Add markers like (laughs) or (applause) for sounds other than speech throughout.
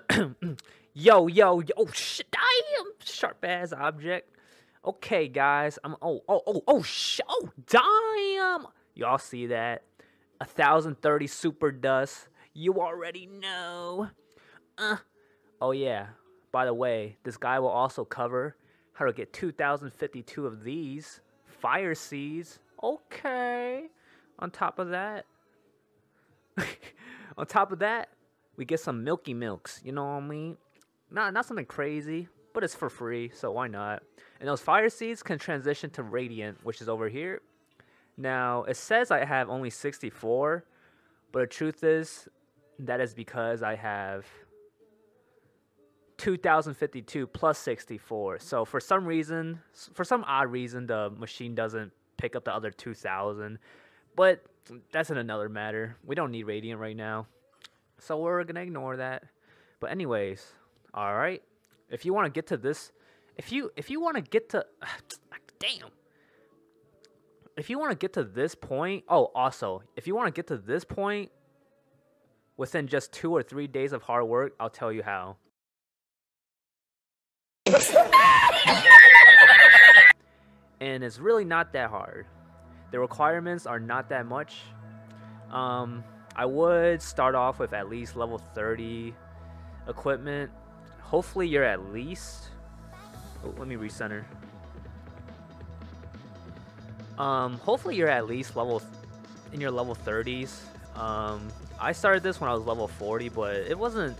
(clears throat) yo, yo, yo, oh shit, damn, sharp ass object. Okay, guys, I'm oh oh oh oh sh oh damn. Y'all see that? A thousand thirty super dust. You already know. Uh. Oh yeah. By the way, this guy will also cover how to get 2,052 of these fire seeds. Okay. On top of that, (laughs) on top of that, we get some Milky Milks. You know what I mean? Not not something crazy, but it's for free, so why not? And those fire seeds can transition to Radiant, which is over here. Now, it says I have only 64, but the truth is, that is because I have 2052 plus 64. So for some reason, for some odd reason, the machine doesn't pick up the other 2000. But that's in another matter. We don't need Radiant right now. So we're going to ignore that. But anyways, all right. If you want to get to this, if you if you want to get to (sighs) damn. If you want to get to this point, oh, also, if you want to get to this point within just 2 or 3 days of hard work, I'll tell you how. (laughs) and it's really not that hard. The requirements are not that much. Um, I would start off with at least level 30 equipment. Hopefully you're at least... Oh, let me recenter. Um, hopefully you're at least level in your level 30s. Um, I started this when I was level 40, but it wasn't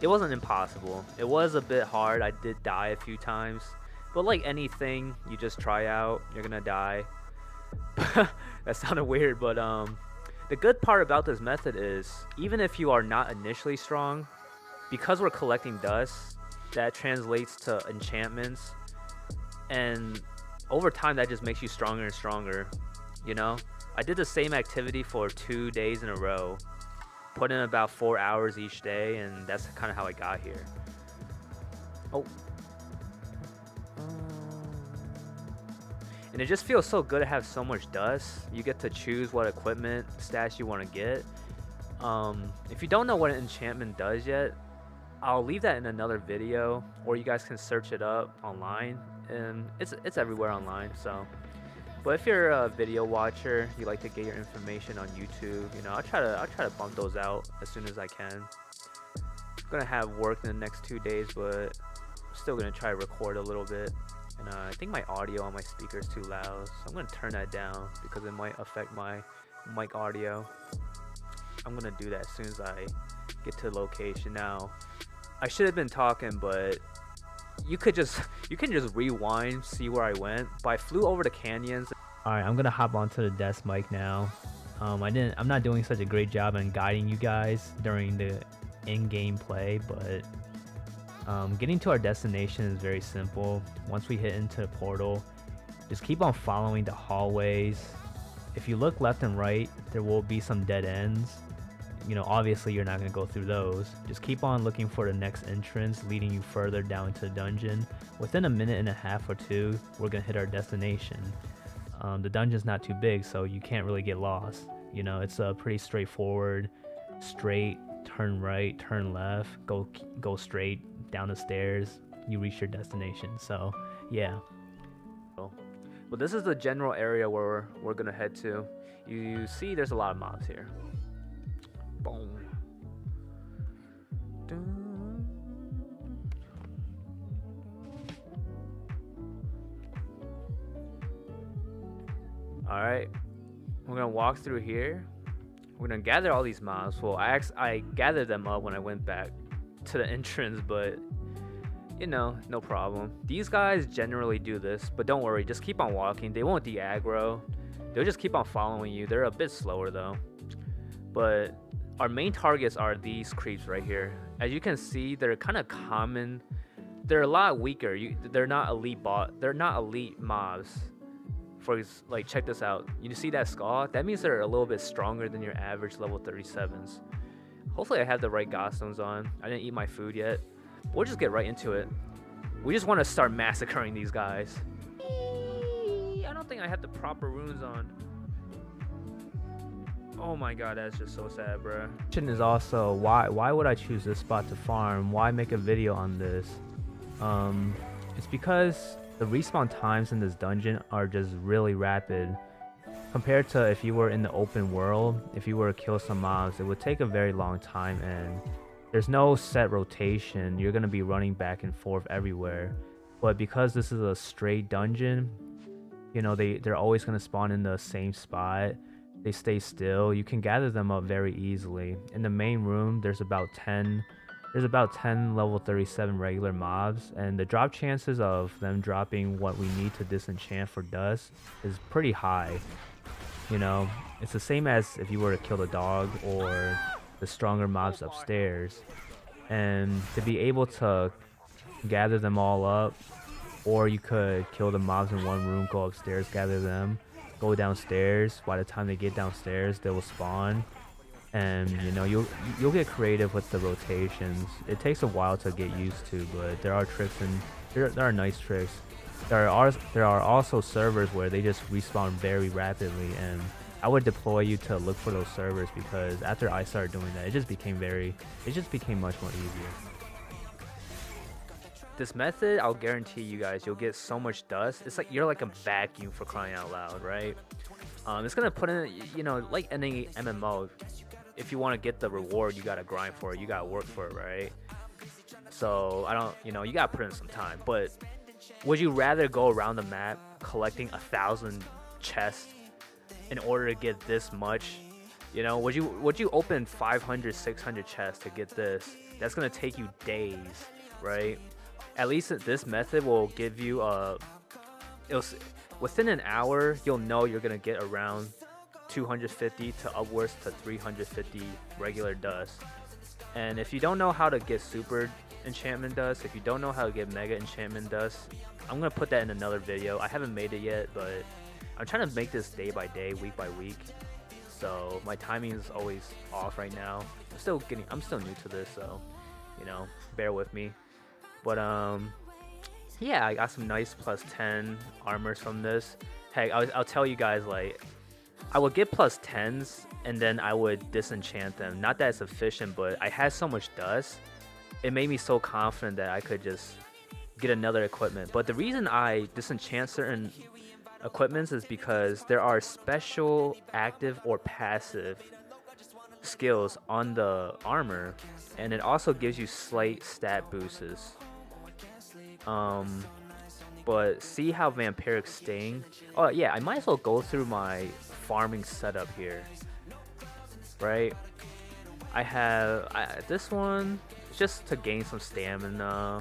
it wasn't impossible. It was a bit hard. I did die a few times. But like anything you just try out, you're gonna die. (laughs) that sounded weird, but um, the good part about this method is, even if you are not initially strong, because we're collecting dust, that translates to enchantments, and over time that just makes you stronger and stronger, you know? I did the same activity for two days in a row, put in about four hours each day, and that's kind of how I got here. Oh. And it just feels so good to have so much dust. You get to choose what equipment stats you want to get. Um, if you don't know what an enchantment does yet, I'll leave that in another video, or you guys can search it up online, and it's it's everywhere online. So but if you're a video watcher, you like to get your information on YouTube, you know, I'll try to I'll try to bump those out as soon as I can. Gonna have work in the next two days, but still gonna try to record a little bit. And uh, I think my audio on my speaker is too loud, so I'm gonna turn that down because it might affect my mic audio. I'm gonna do that as soon as I get to the location. Now, I should have been talking, but you could just (laughs) you can just rewind, see where I went. But I flew over the canyons. All right, I'm gonna hop onto the desk mic now. Um, I didn't. I'm not doing such a great job in guiding you guys during the in-game play, but um, getting to our destination is very simple. Once we hit into the portal, just keep on following the hallways. If you look left and right, there will be some dead ends you know, obviously you're not going to go through those. Just keep on looking for the next entrance leading you further down into the dungeon. Within a minute and a half or two, we're going to hit our destination. Um, the dungeon's not too big, so you can't really get lost. You know, it's a pretty straightforward, straight, turn right, turn left, go go straight down the stairs. You reach your destination. So, yeah. Well, this is the general area where we're, we're gonna head to. You see, there's a lot of mobs here. Boom. Alright. We're gonna walk through here. We're gonna gather all these mobs. Well, I, I gathered them up when I went back to the entrance, but you know, no problem. These guys generally do this, but don't worry, just keep on walking. They won't de-aggro. They'll just keep on following you. They're a bit slower though. But our main targets are these creeps right here. As you can see, they're kind of common. They're a lot weaker. You, they're not elite bot. They're not elite mobs. For like, check this out. You see that skull? That means they're a little bit stronger than your average level 37s. Hopefully, I have the right godstones on. I didn't eat my food yet. We'll just get right into it. We just want to start massacring these guys. I don't think I have the proper runes on. Oh my god, that's just so sad, bro. Question is also why why would I choose this spot to farm? Why make a video on this? Um, it's because the respawn times in this dungeon are just really rapid. Compared to if you were in the open world, if you were to kill some mobs, it would take a very long time and there's no set rotation. You're going to be running back and forth everywhere. But because this is a straight dungeon, you know, they, they're always going to spawn in the same spot. They stay still. You can gather them up very easily. In the main room, there's about 10 there's about 10 level 37 regular mobs and the drop chances of them dropping what we need to disenchant for dust is pretty high. You know, it's the same as if you were to kill the dog or the stronger mobs upstairs. And to be able to gather them all up or you could kill the mobs in one room, go upstairs, gather them, go downstairs. By the time they get downstairs, they will spawn and you know you'll you'll get creative with the rotations. It takes a while to get used to, but there are tricks and there, there are nice tricks. There are there are also servers where they just respawn very rapidly, and I would deploy you to look for those servers because after I started doing that, it just became very it just became much more easier. This method, I'll guarantee you guys, you'll get so much dust. It's like you're like a vacuum for crying out loud, right? Um, it's gonna put in, you know, like any MMO, if you want to get the reward, you gotta grind for it. You gotta work for it, right? So I don't, you know, you gotta put in some time. But would you rather go around the map collecting a thousand chests in order to get this much? You know, would you would you open 500, 600 chests to get this? That's gonna take you days, right? At least this method will give you a. It'll, within an hour, you'll know you're gonna get around 250 to upwards to 350 regular dust. And if you don't know how to get super enchantment dust, if you don't know how to get mega enchantment dust, I'm gonna put that in another video. I haven't made it yet, but I'm trying to make this day by day, week by week. So my timing is always off right now. I'm still getting, I'm still new to this, so you know, bear with me. But um, yeah, I got some nice plus 10 armors from this. Heck, I'll, I'll tell you guys like I would get plus 10s and then I would disenchant them. Not that it's efficient, but I had so much dust. It made me so confident that I could just get another equipment. But the reason I disenchant certain equipments is because there are special active or passive skills on the armor and it also gives you slight stat boosts. Um, but see how Vampiric Sting... Oh yeah, I might as well go through my farming setup here. Right? I have I, this one just to gain some stamina,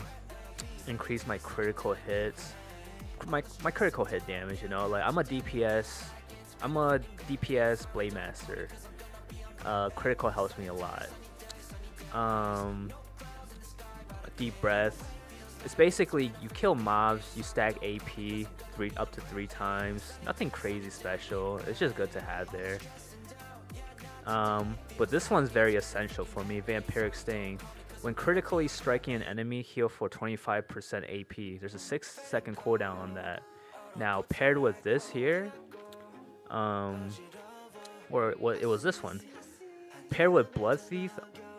increase my critical hits, my my critical hit damage. You know, like I'm a DPS, I'm a DPS blade master. Uh, critical helps me a lot. Um, deep breath it's basically you kill mobs, you stack AP three up to three times. Nothing crazy special. It's just good to have there. Um, but this one's very essential for me. Vampiric Sting. When critically striking an enemy, heal for 25% AP. There's a six second cooldown on that. Now paired with this here, um, or what it was this one. Paired with Blood Thief,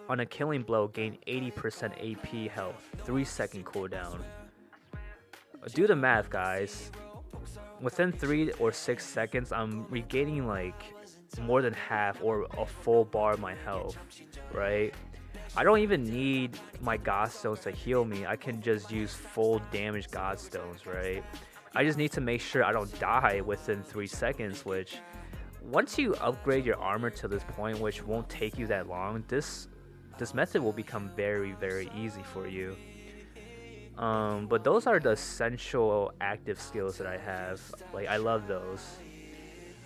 on a killing blow, gain 80% AP health, 3 second cooldown. Do the math, guys. Within 3 or 6 seconds, I'm regaining like more than half or a full bar of my health, right? I don't even need my Godstones to heal me. I can just use full damage Godstones, right? I just need to make sure I don't die within 3 seconds, which once you upgrade your armor to this point, which won't take you that long, this this method will become very, very easy for you. Um, but those are the essential active skills that I have. Like, I love those.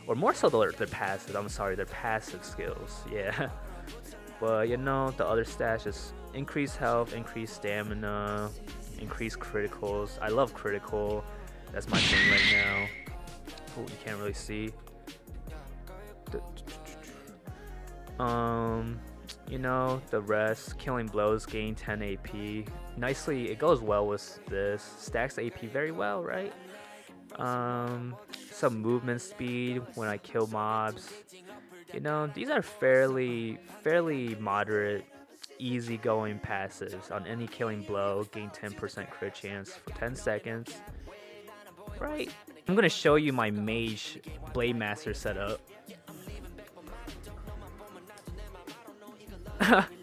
Or more so, they're, they're passive. I'm sorry, they're passive skills. (laughs) Yeah. but, you know, the other stats is increase health, increase stamina, increase criticals. I love critical. That's my thing right now. You can't really see. Um, you know, the rest, killing blows, gain 10 AP. Nicely, it goes well with this. Stacks AP very well, right? Um, some movement speed when I kill mobs. You know, these are fairly, fairly moderate, easygoing passes on any killing blow. Gain 10% crit chance for 10 seconds. Right. I'm gonna show you my mage blade master setup. (laughs) (laughs)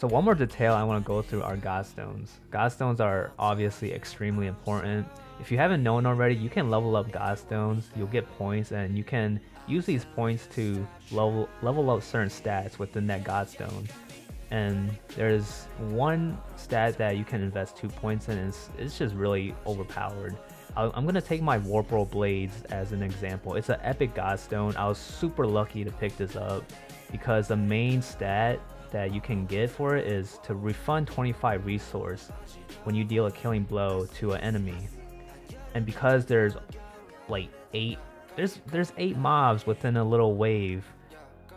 so one more detail I want to go through are godstones. Godstones are obviously extremely important. If you haven't known already, you can level up godstones. You'll get points and you can use these points to level level up certain stats within that godstone. And there's one stat that you can invest two points in. And it's, it's just really overpowered. I'm gonna take my Warpro Blades as an example. It's an epic godstone. I was super lucky to pick this up because the main stat that you can get for it is to refund 25 resource when you deal a killing blow to an enemy. And because there's like eight there's there's eight mobs within a little wave.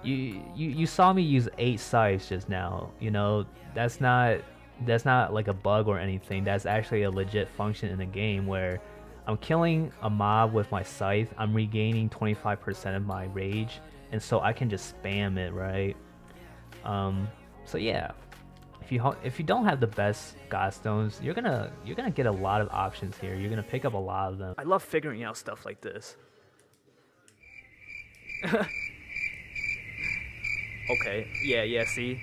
You you you saw me use eight scythes just now. You know, that's not that's not like a bug or anything. That's actually a legit function in the game where I'm killing a mob with my scythe. I'm regaining 25% of my rage and so I can just spam it, right? Um, so yeah, if you if you don't have the best godstones, you're gonna you're gonna get a lot of options here. You're gonna pick up a lot of them. I love figuring out stuff like this. (laughs) okay, yeah, yeah. See,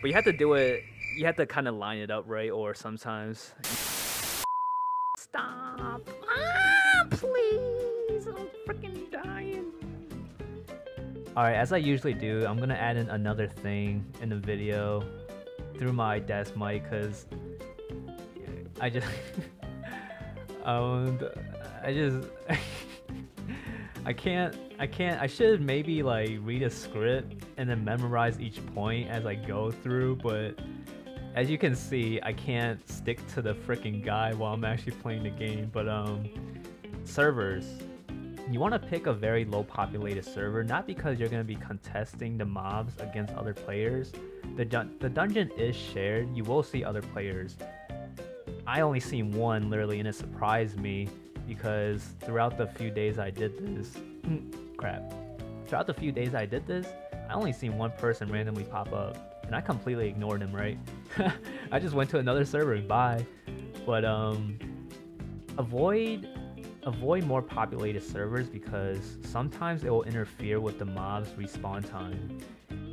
but you have to do it. You have to kind of line it up right, or sometimes. Alright, as I usually do, I'm gonna add in another thing in the video through my desk mic because I just (laughs) um I just (laughs) I can't I can't I should maybe like read a script and then memorize each point as I go through but as you can see I can't stick to the freaking guy while I'm actually playing the game but um servers you want to pick a very low populated server, not because you're going to be contesting the mobs against other players. The, the dungeon is shared, you will see other players. I only seen one literally and it surprised me because throughout the few days I did this, (clears throat) crap, throughout the few days I did this, I only seen one person randomly pop up and I completely ignored him, right? (laughs) I just went to another server, bye. But um, avoid avoid more populated servers because sometimes it will interfere with the mob's respawn time.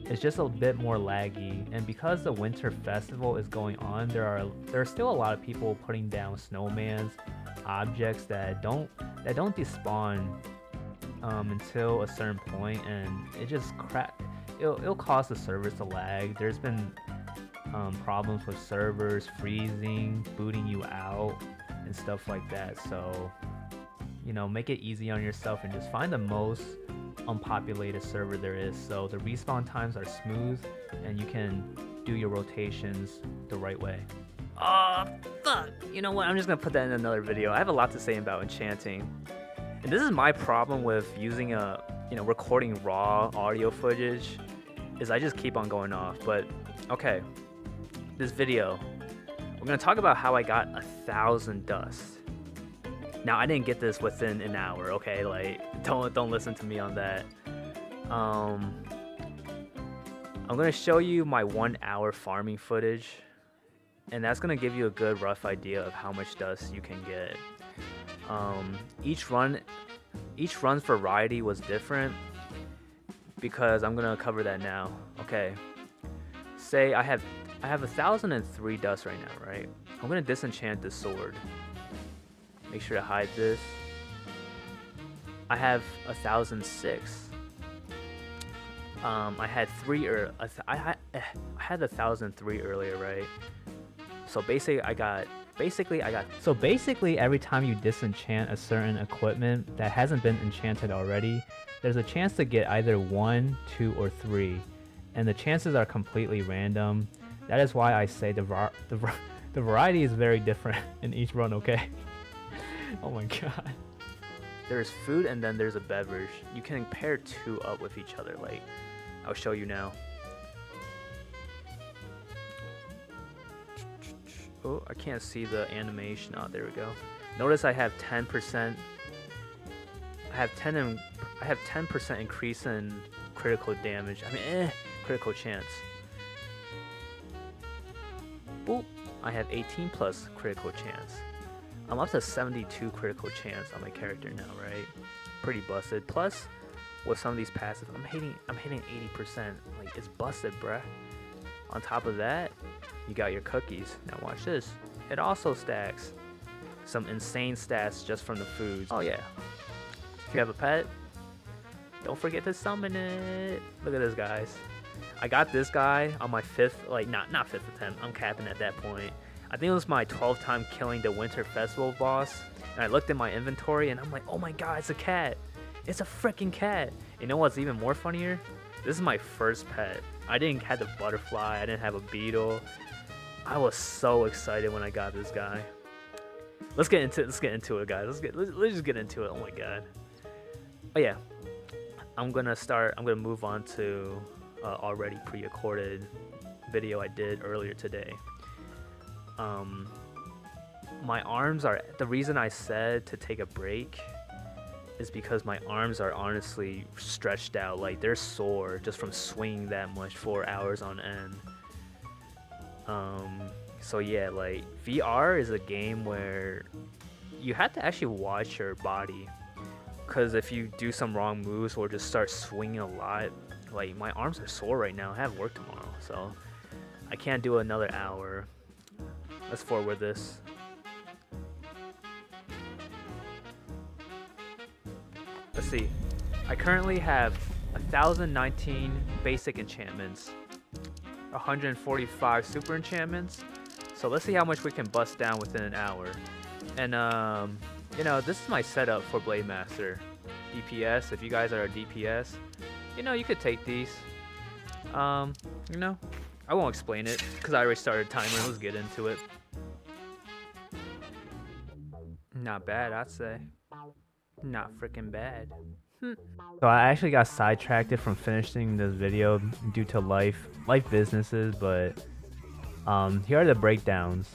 It's just a bit more laggy, and because the winter festival is going on, there are there are still a lot of people putting down snowmans, objects that don't that don't despawn um, until a certain point, and it just crap. It'll, it'll cause the servers to lag. There's been um, problems with servers freezing, booting you out, and stuff like that. So you know, make it easy on yourself and just find the most unpopulated server there is. So the respawn times are smooth and you can do your rotations the right way. Oh, fuck. You know what? I'm just to put that in another video. I have a lot to say about enchanting. And this is my problem with using a, you know, recording raw audio footage is I just keep on going off. But okay, this video, we're to talk about how I got a thousand dust. Now I didn't get this within an hour, okay? Like don't don't listen to me on that. Um I'm gonna show you my one hour farming footage and that's gonna give you a good rough idea of how much dust you can get. Um, each run each run's variety was different because I'm gonna cover that now. Okay. Say I have I have a thousand and three dust right now, right? I'm gonna disenchant this sword. Make sure to hide this. I have a thousand six. Um, I had three or er, I had eh, I had a thousand three earlier, right? So basically, I got basically I got so basically every time you disenchant a certain equipment that hasn't been enchanted already, there's a chance to get either one, two, or three, and the chances are completely random. That is why I say the var the (laughs) the variety is very different (laughs) in each run. Okay. (laughs) oh my god. There's food and then there's a beverage. You can pair two up with each other. Like, I'll show you now. Oh, I can't see the animation. Oh, there we go. Notice I have 10%. I have 10 in I have 10% increase in critical damage. I mean, eh, critical chance. Boop. I have 18 plus critical chance. I'm up to 72 critical chance on my character now, right? Pretty busted. Plus, with some of these passives, I'm hitting I'm hitting 80%. Like it's busted, bruh. On top of that, you got your cookies. Now watch this. It also stacks some insane stats just from the foods. Oh yeah. If you have a pet, don't forget to summon it. Look at this, guys. I got this guy on my fifth, like not not fifth attempt. I'm capping at that point. I think it was my 12th time killing the Winter Festival boss. And I looked in my inventory and I'm like, oh my god, it's a cat. It's a freaking cat. You know what's even more funnier? This is my first pet. I didn't have the butterfly. I didn't have a beetle. I was so excited when I got this guy. Let's get into let's get into it, guys. Let's get let's, let's just get into it. Oh my god. Oh yeah, I'm gonna start. I'm gonna move on to uh, already pre-recorded video I did earlier today. Um, my arms are the reason I said to take a break is because my arms are honestly stretched out. Like they're sore just from swinging that much for hours on end. Um, so yeah, like VR is a game where you have to actually watch your body because if you do some wrong moves or just start swinging a lot, like my arms are sore right now. I have work tomorrow, so I can't do another hour. Let's forward this. Let's see. I currently have 1,019 basic enchantments, 145 super enchantments. So let's see how much we can bust down within an hour. And um, you know, this is my setup for Blade Master. DPS, if you guys are a DPS, you know, you could take these. Um, you know, I won't explain it because I already started timer. Let's get into it. Not bad, I'd say. Not freaking bad. Hmm. so I actually got sidetracked from finishing this video due to life, life businesses, but um, here are the breakdowns.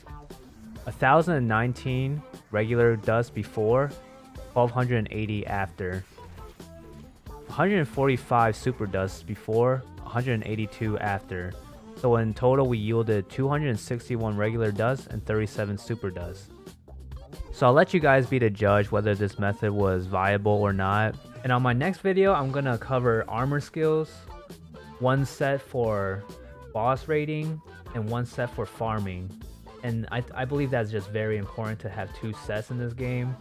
1019 regular dust before, 1280 after. 145 super dust before, 182 after. So in total we yielded 261 regular dust and 37 super dust. So I'll let you guys be the judge whether this method was viable or not. And on my next video, I'm gonna cover armor skills, one set for boss rating, and one set for farming and I, I believe that's just very important to have two sets in this game.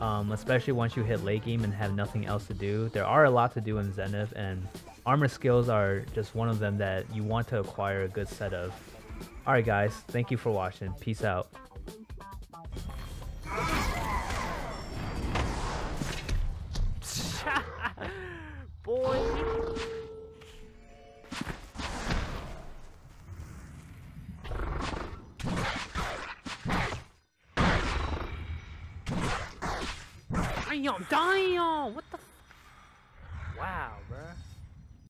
Um, especially once you hit late game and have nothing else to do. There are a lot to do in Zenith, and armor skills are just one of them that you want to acquire a good set of. Alright guys, thank you for watching. Peace out.